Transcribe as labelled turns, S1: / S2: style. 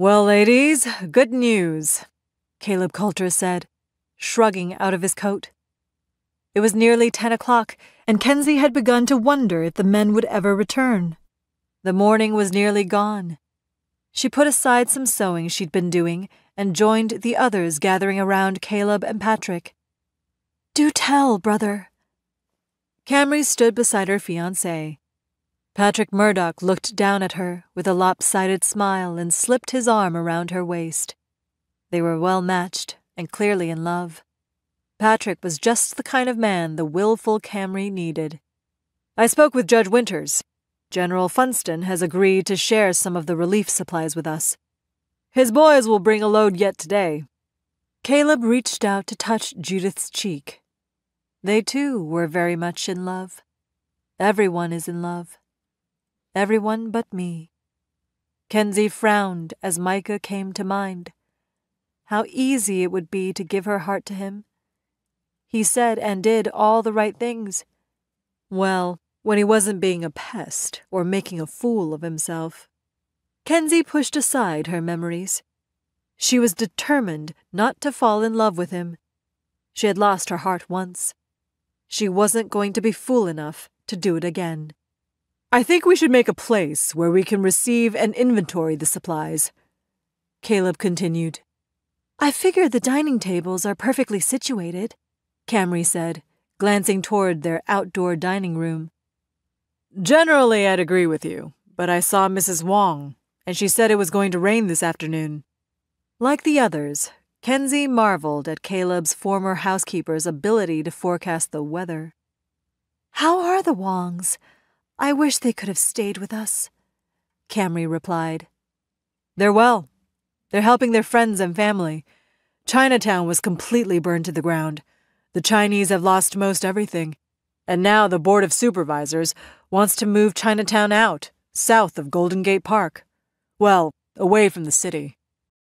S1: Well, ladies, good news, Caleb Coulter said, shrugging out of his coat. It was nearly ten o'clock, and Kenzie had begun to wonder if the men would ever return. The morning was nearly gone. She put aside some sewing she'd been doing and joined the others gathering around Caleb and Patrick. Do tell, brother. Camrie stood beside her fiancé. Patrick Murdoch looked down at her with a lopsided smile and slipped his arm around her waist. They were well matched and clearly in love. Patrick was just the kind of man the willful Camrie needed. I spoke with Judge Winters. General Funston has agreed to share some of the relief supplies with us. His boys will bring a load yet today. Caleb reached out to touch Judith's cheek. They too were very much in love. Everyone is in love. Everyone but me. Kenzie frowned as Micah came to mind. How easy it would be to give her heart to him he said and did all the right things. Well, when he wasn't being a pest or making a fool of himself. Kenzie pushed aside her memories. She was determined not to fall in love with him. She had lost her heart once. She wasn't going to be fool enough to do it again. I think we should make a place where we can receive and inventory the supplies. Caleb continued. I figure the dining tables are perfectly situated. Camrie said, glancing toward their outdoor dining room. Generally, I'd agree with you, but I saw Mrs. Wong, and she said it was going to rain this afternoon. Like the others, Kenzie marveled at Caleb's former housekeeper's ability to forecast the weather. How are the Wongs? I wish they could have stayed with us, Camrie replied. They're well. They're helping their friends and family. Chinatown was completely burned to the ground. The Chinese have lost most everything, and now the Board of Supervisors wants to move Chinatown out, south of Golden Gate Park. Well, away from the city.